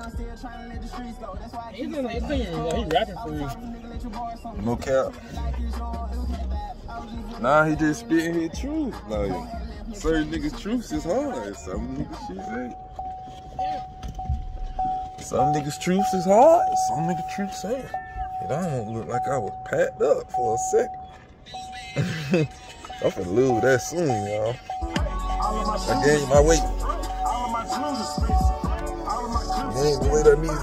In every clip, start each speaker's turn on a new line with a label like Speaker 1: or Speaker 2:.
Speaker 1: I'm still trying to let the streets go. That's why I
Speaker 2: He's
Speaker 1: keep
Speaker 2: in like,
Speaker 1: saying,
Speaker 2: he he rapping for you.
Speaker 1: nigga, let your boy something.
Speaker 3: No cap.
Speaker 1: Like it's yours, it was that bad. I was just
Speaker 3: Nah, he just spitting his truth. Like certain niggas' truths is hard. Some niggas shit ain't. Some niggas' truths is hard. Some niggas' truths ain't. And I don't look like I was packed up for a second. I'm finna lose that soon, y'all. I gained my weight.
Speaker 4: All of my clothes are expensive. All of my clothes
Speaker 3: Gained the weight I needed to.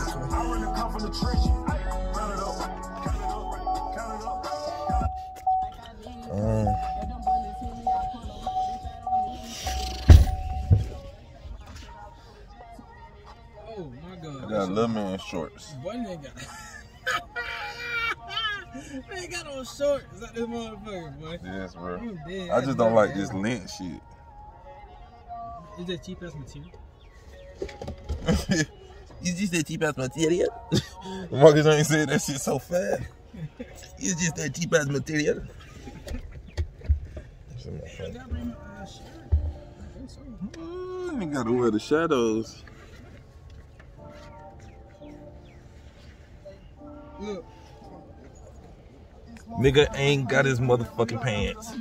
Speaker 3: Um,
Speaker 2: Oh my god.
Speaker 3: I got a little man shorts.
Speaker 2: Boy, nigga. they got on shorts like this motherfucker, boy.
Speaker 3: Yes, bro. I just don't like this lint shit.
Speaker 2: Is that cheap ass material?
Speaker 3: you just that cheap ass material. Marcus ain't said that shit so fast. It's just that cheap ass material.
Speaker 2: I gotta bring my shirt. I think so.
Speaker 3: Ooh, you gotta wear the shadows.
Speaker 2: Look,
Speaker 3: Nigga ain't got his motherfucking pants.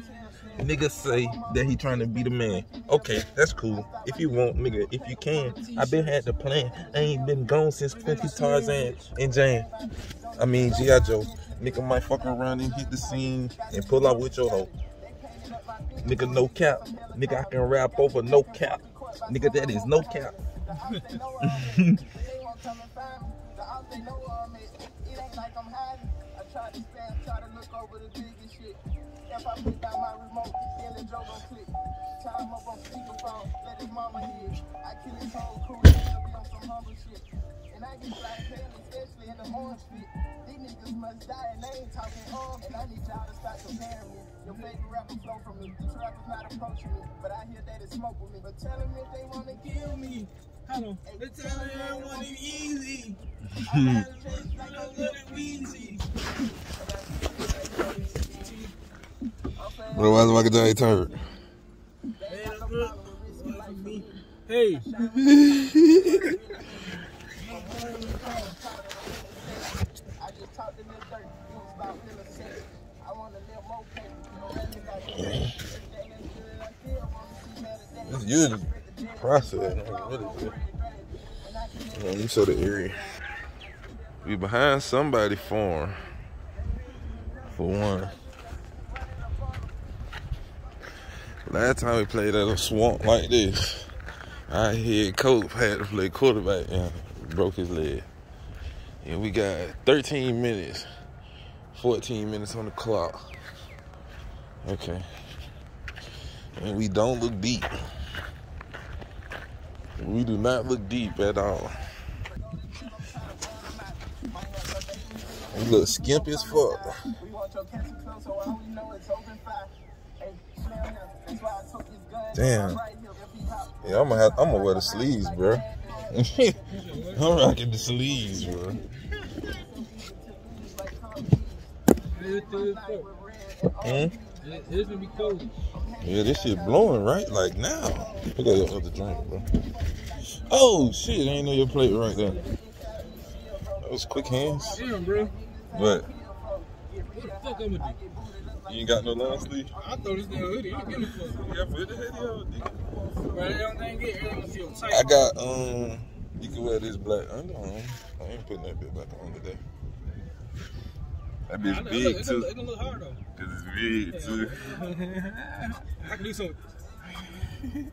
Speaker 3: Nigga say that he trying to be the man. Okay, that's cool. If you want, nigga, if you can. I been had the plan. I ain't been gone since Quincy Tarzan and Jane. I mean G.I. Joe. Nigga might fuck around and hit the scene and pull out with your hoe. Nigga, no cap. Nigga, I can rap over no cap. Nigga, that is no cap.
Speaker 1: If I put down my remote, Billy Joe gon' click. Time up on speakerphone, let his mama hear. I kill his whole crew, nigga be on some humble shit. And I get like hell, especially in the orange fit. These niggas must die and they ain't talking arm. And I need y'all to stop comparing me. Your favorite rapper flow from me. These rappers not approaching me. But I hear that it smoke with me. But tell them if they wanna kill me.
Speaker 2: hold on. They tell me I want it easy. I gotta taste like a little Weezy.
Speaker 3: Bro, why is Michael J. turd?
Speaker 2: Hey, that's good. Like me. Hey,
Speaker 1: I just talked in this dirt. It was about real estate. I wanna live more paper. You know, that nigga got everything that's good. I still wanna see better days.
Speaker 3: It's usually process. Let me show the area. We behind somebody farm. For one. Last time we played at a swamp like this, I head coach had to play quarterback and broke his leg. And we got 13 minutes, 14 minutes on the clock. Okay. And we don't look deep. We do not look deep at all. We look skimp as fuck. Damn.
Speaker 1: Right here, if he hop.
Speaker 3: Yeah, I'm gonna have, I'm gonna wear the sleeves, bro. I'm rocking the sleeves, bro. Hmm?
Speaker 2: it's, it's gonna be cold.
Speaker 3: Yeah, this shit blowing right like now. Look at your other drink, bro. Oh shit, I ain't know your plate right there. That was quick hands.
Speaker 2: Damn, bro.
Speaker 3: But
Speaker 2: What the fuck I'm gonna do?
Speaker 3: You ain't got no long sleeve.
Speaker 2: I throw this damn hoodie. I give a fuck.
Speaker 3: Yeah, put the hoodie on, nigga.
Speaker 2: Bro, everything get everything feel tight.
Speaker 3: I got um. You can wear this black underarm. I ain't putting that bit back on today. That bitch
Speaker 2: know,
Speaker 3: big
Speaker 2: it's
Speaker 3: too.
Speaker 2: it's gonna look hard though.
Speaker 3: Cause it's big too.
Speaker 2: I can do something.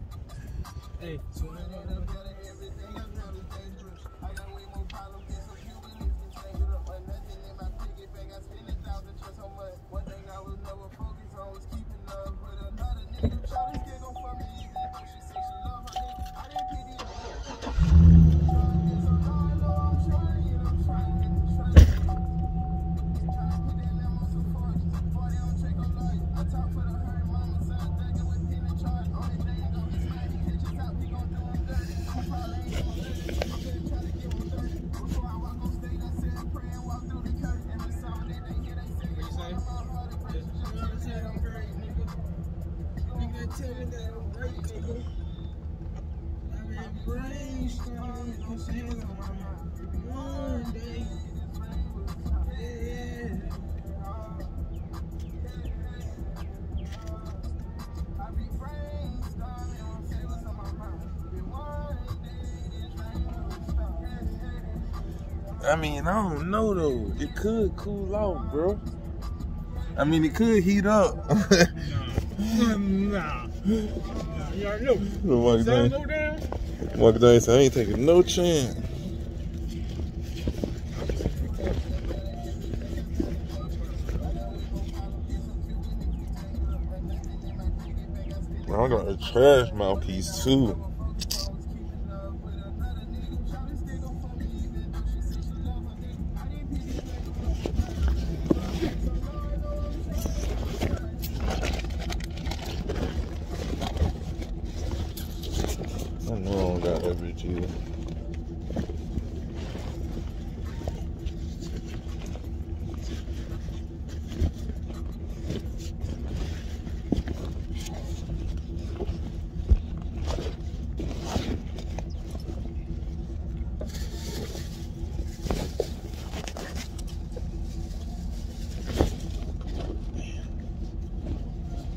Speaker 2: hey, so
Speaker 3: I
Speaker 2: mean, I don't know though. It could cool off, bro. I mean, it could heat up.
Speaker 1: Nah. Nah. You already know. Marcus
Speaker 2: James,
Speaker 1: go down.
Speaker 2: James said, I ain't taking no chance. I got a trash mouthpiece too. That bitch either.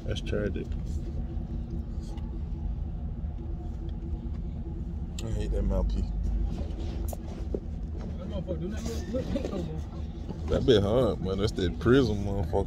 Speaker 2: That's tragic. I hate that mouthpiece.
Speaker 1: That motherfucker do not look, look pink no more.
Speaker 2: That bit hard, man. That's that prism motherfucker.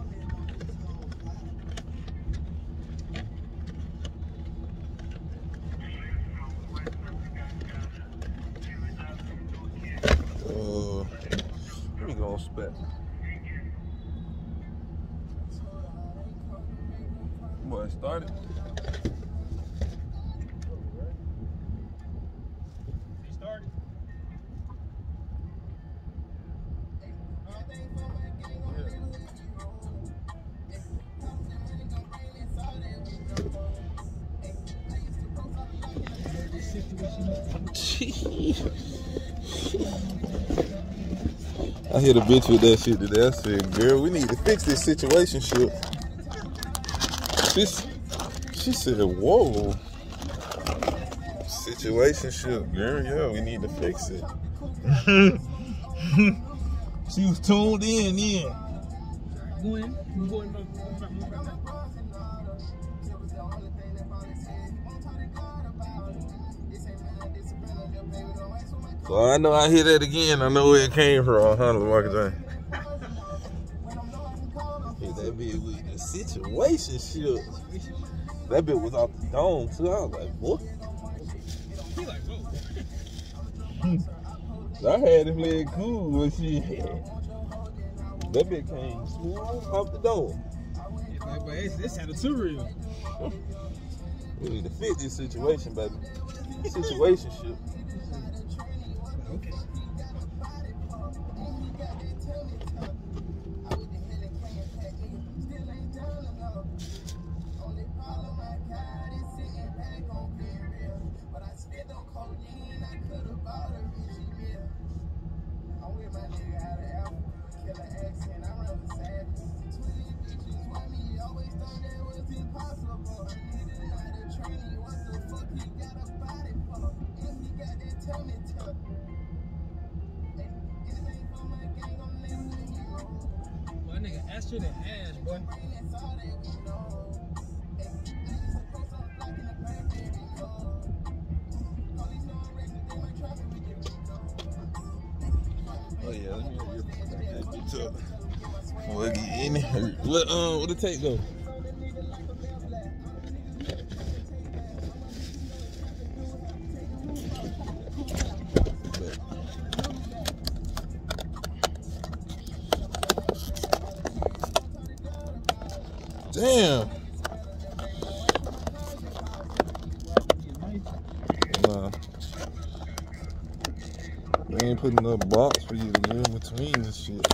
Speaker 2: I hit a bitch with that shit today. I said, girl, we need to fix this situation shit. She, she said, whoa. Situation shit, girl, yeah, we need to fix it. she was tuned in, in.
Speaker 1: Go in. You go in.
Speaker 2: So I know I hear that again. I know where it came from, huh, Marcus James? Hit that bit with the situation shit. That bitch was off the dome too. I was like, what?
Speaker 1: He like, whoa.
Speaker 2: I had him leg cool when she That bitch came smooth off the dome.
Speaker 1: It's like, but it's, this sounded too real.
Speaker 2: We need to fit this situation, baby. Situation shit.
Speaker 1: Astrid and Ash, boy.
Speaker 2: Oh yeah, let me up. Get to it. Get hurt. What um what the tape go? Damn. Nah. We ain't
Speaker 3: putting up box for you to go in between this shit.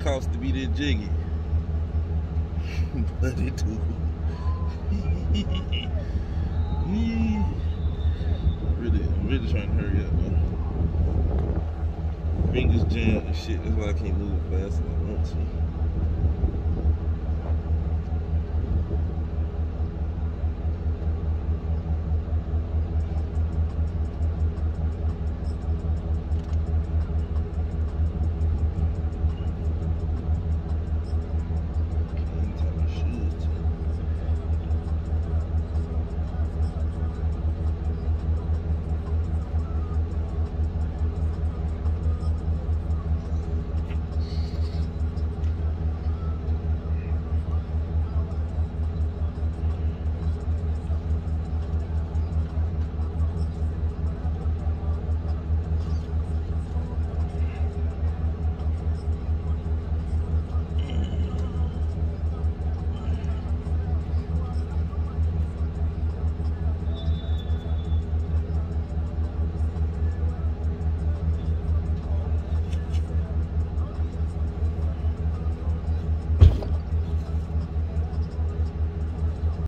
Speaker 3: Cost to be that jiggy. but it do. really, really trying to hurry up though. Fingers jammed and shit, that's why I can't move fast as I want to.